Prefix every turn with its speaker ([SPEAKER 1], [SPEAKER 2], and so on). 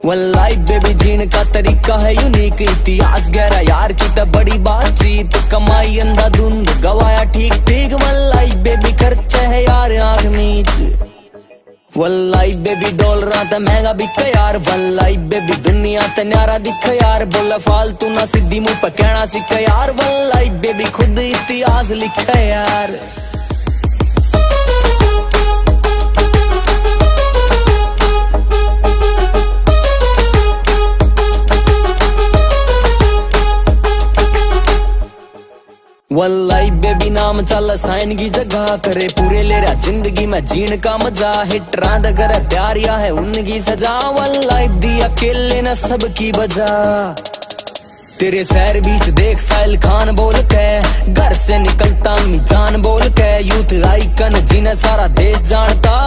[SPEAKER 1] वल्लाई baby gene का तरीका है यूनिक इतिहास। गहरा यार की तो बड़ी बातचीत। कमाई अंधा धुंध गवाया ठीक ठीक। वल्लाई बेबी खर्चा है यार आँख मीच वल्लाई बेबी डॉलर तो महँगा बिक यार। वल्लाई बेबी दुनिया ते न्यारा दिख यार। बोला, फालतू ना सीधी मुँह पे कहना सीख यार। वन लाइफ बेबी खुद इतिहास लिख यार। वल्लाई बेबी नाम चल, साइन की जगह करे पूरे ले रहा ज़िंदगी में जीन का मज़ा। हिट रांद करे, प्यारिया है उनकी सजा। वल्लाई दी अकेले न सबकी बजा। तेरे सैर बीच देख, साहिल खान बोल के, घर से निकलता मी जान बोल के। यूथ आइकन जिन्हें सारा देश जानता।